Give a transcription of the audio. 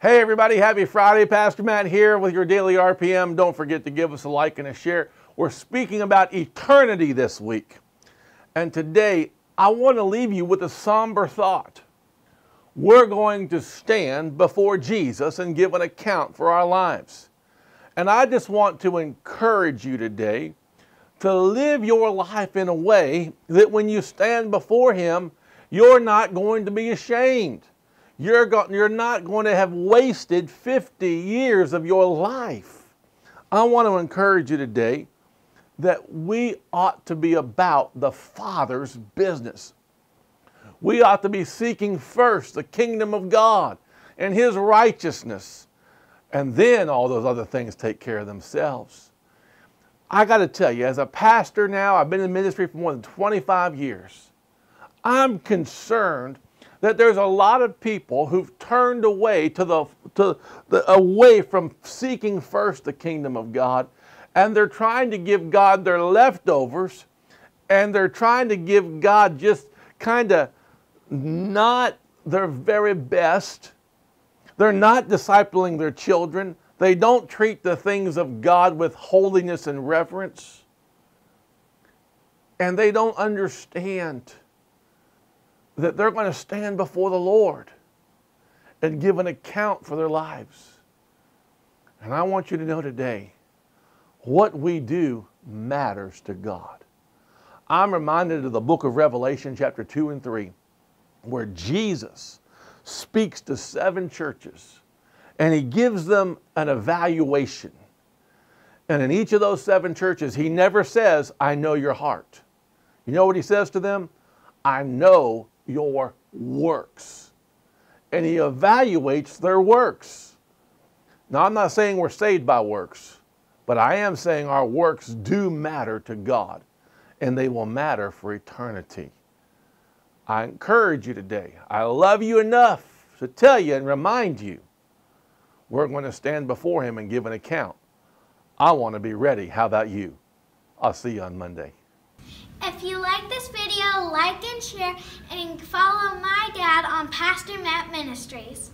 Hey everybody, happy Friday. Pastor Matt here with your daily RPM. Don't forget to give us a like and a share. We're speaking about eternity this week. And today, I want to leave you with a somber thought. We're going to stand before Jesus and give an account for our lives. And I just want to encourage you today to live your life in a way that when you stand before Him, you're not going to be ashamed. You're, go- you're not going to have wasted 50 years of your life. I want to encourage you today that we ought to be about the Father's business. We ought to be seeking first the kingdom of God and His righteousness, and then all those other things take care of themselves. I got to tell you, as a pastor now, I've been in ministry for more than 25 years. I'm concerned that there's a lot of people who've turned away to the, to the away from seeking first the kingdom of God, and they're trying to give God their leftovers, and they're trying to give God just kind of not their very best. They're not discipling their children. They don't treat the things of God with holiness and reverence. And they don't understand that they're going to stand before the Lord and give an account for their lives. And I want you to know today what we do matters to God. I'm reminded of the book of Revelation, chapter 2 and 3, where Jesus speaks to seven churches and he gives them an evaluation. And in each of those seven churches, he never says, I know your heart. You know what he says to them? I know your works. And he evaluates their works. Now, I'm not saying we're saved by works, but I am saying our works do matter to God, and they will matter for eternity. I encourage you today. I love you enough to tell you and remind you we're going to stand before Him and give an account. I want to be ready. How about you? I'll see you on Monday. If you like this video, like and share, and follow my dad on Pastor Matt Ministries.